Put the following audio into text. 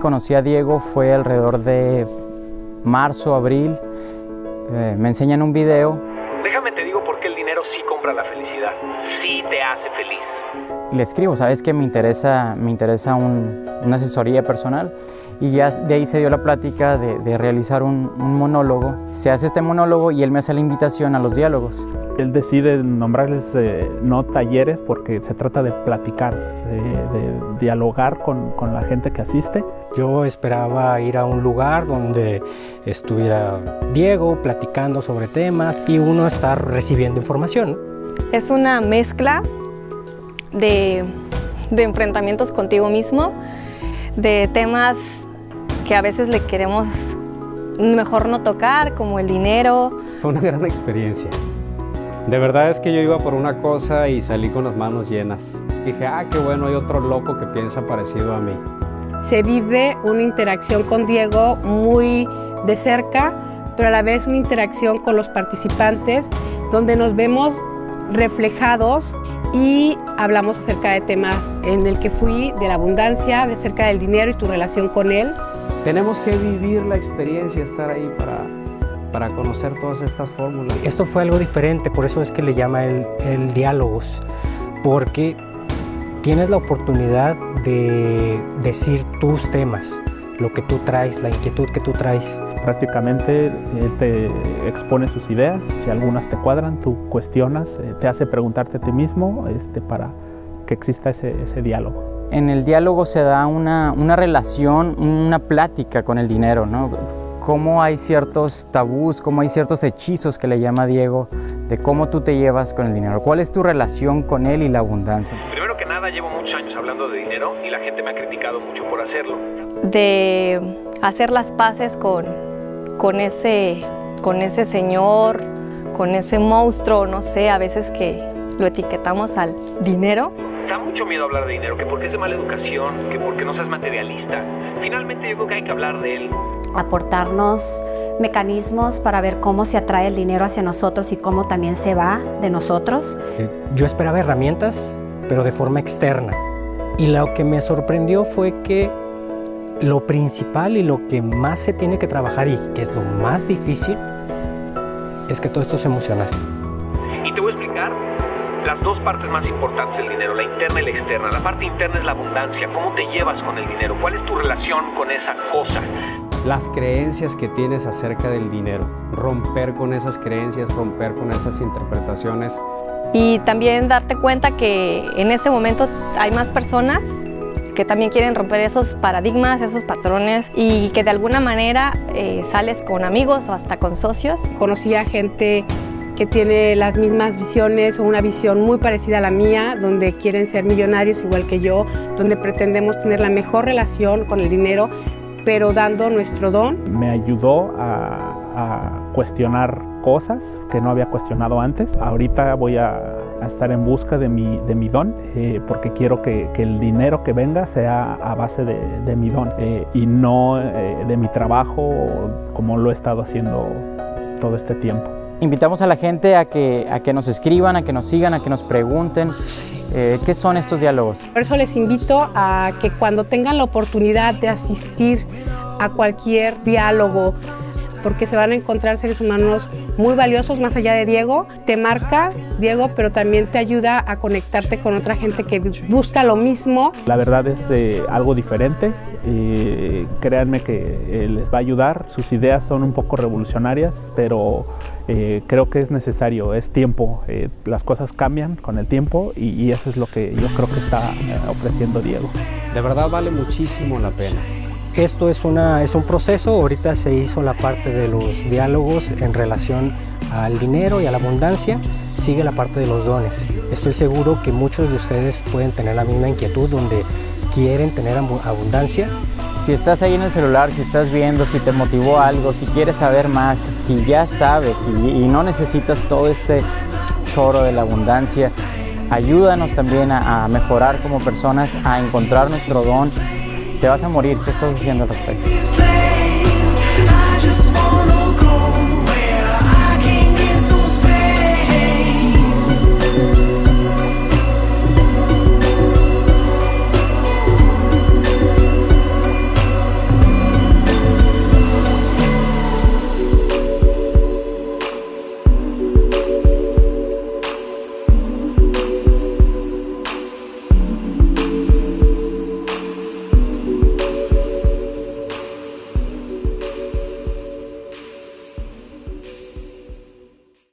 Conocí a Diego fue alrededor de marzo, abril. Eh, me enseñan un video. Déjame te digo por qué el dinero sí compra la felicidad, sí te hace feliz. Le escribo, sabes que me interesa, me interesa un- una asesoría personal y ya de ahí se dio la plática de, de realizar un, un monólogo. Se hace este monólogo y él me hace la invitación a los diálogos. Él decide nombrarles eh, no talleres porque se trata de platicar, de, de dialogar con, con la gente que asiste. Yo esperaba ir a un lugar donde estuviera Diego platicando sobre temas y uno estar recibiendo información. Es una mezcla de, de enfrentamientos contigo mismo, de temas que a veces le queremos mejor no tocar, como el dinero, Fue una gran experiencia. De verdad es que yo iba por una cosa y salí con las manos llenas. Dije, ah, qué bueno, hay otro loco que piensa parecido a mí. se vive una interacción con Diego muy de cerca, pero a la vez una interacción con los participantes donde nos vemos reflejados y hablamos acerca de temas en el que fui, de la abundancia, de acerca del dinero y tu relación con él. Tenemos que vivir la experiencia, estar ahí para, para conocer todas estas fórmulas. Esto fue algo diferente, por eso es que le llama el, el diálogos, porque tienes la oportunidad de decir tus temas, lo que tú traes, la inquietud que tú traes. Prácticamente él te expone sus ideas, si algunas te cuadran, tú cuestionas, eh, te hace preguntarte a ti mismo este, para que exista ese, ese diálogo. En el diálogo se da una, una relación, una plática con el dinero, ¿no? Cómo hay ciertos tabús, cómo hay ciertos hechizos que le llama Diego, de cómo tú te llevas con el dinero. ¿Cuál es tu relación con él y la abundancia? Primero que nada, llevo muchos años hablando de dinero y la gente me ha criticado mucho por hacerlo. de hacer las paces con, con, ese, con ese señor, con ese monstruo, no sé, a veces que lo etiquetamos al dinero. Da mucho miedo hablar de dinero, que porque es de mala educación, que porque no seas materialista. Finalmente yo creo que hay que hablar de él. aportarnos mecanismos para ver cómo se atrae el dinero hacia nosotros y cómo también se va de nosotros. Eh, Yo esperaba herramientas, pero de forma externa. Y lo que me sorprendió fue que lo principal y lo que más se tiene que trabajar y que es lo más difícil es que todo esto es emocional. Y te voy a explicar las dos partes más importantes del dinero, la interna y la externa. La parte interna es la abundancia, cómo te llevas con el dinero, cuál es tu relación con esa cosa. Las creencias que tienes acerca del dinero, romper con esas creencias, romper con esas interpretaciones. Y también darte cuenta que en ese momento hay más personas que también quieren romper esos paradigmas, esos patrones y que de alguna manera eh, sales con amigos o hasta con socios. Conocí a gente que tiene las mismas visiones o una visión muy parecida a la mía, donde quieren ser millonarios igual que yo, donde pretendemos tener la mejor relación con el dinero, pero dando nuestro don Me ayudó a, a cuestionar cosas que no había cuestionado antes. Ahorita voy a, a estar en busca de mi, de mi don, eh, porque quiero que, que el dinero que venga sea a base de, de mi don eh, y no eh, de mi trabajo como lo he estado haciendo todo este tiempo. Invitamos a la gente a que, a que nos escriban, a que nos sigan, a que nos pregunten eh, qué son estos diálogos. Por eso les invito a que cuando tengan la oportunidad de asistir a cualquier diálogo, porque se van a encontrar seres humanos muy valiosos más allá de Diego, te marca Diego, pero también te ayuda a conectarte con otra gente que busca lo mismo. La verdad es eh, algo diferente. eh, créanme que eh, les va a ayudar. Sus ideas son un poco revolucionarias, pero eh, creo que es necesario, es tiempo. eh, las cosas cambian con el tiempo y, y eso es lo que yo creo que está eh, ofreciendo Diego. De verdad vale muchísimo la pena. Esto es, una, es un proceso, ahorita se hizo la parte de los diálogos en relación al dinero y a la abundancia, sigue la parte de los dones. Estoy seguro que muchos de ustedes pueden tener la misma inquietud donde quieren tener abu- abundancia. Si estás ahí en el celular, si estás viendo, si te motivó algo, si quieres saber más, si ya sabes y, no necesitas todo este choro de la abundancia, ayúdanos también a mejorar como personas, a encontrar nuestro don. Te vas a morir, ¿qué estás haciendo al respecto?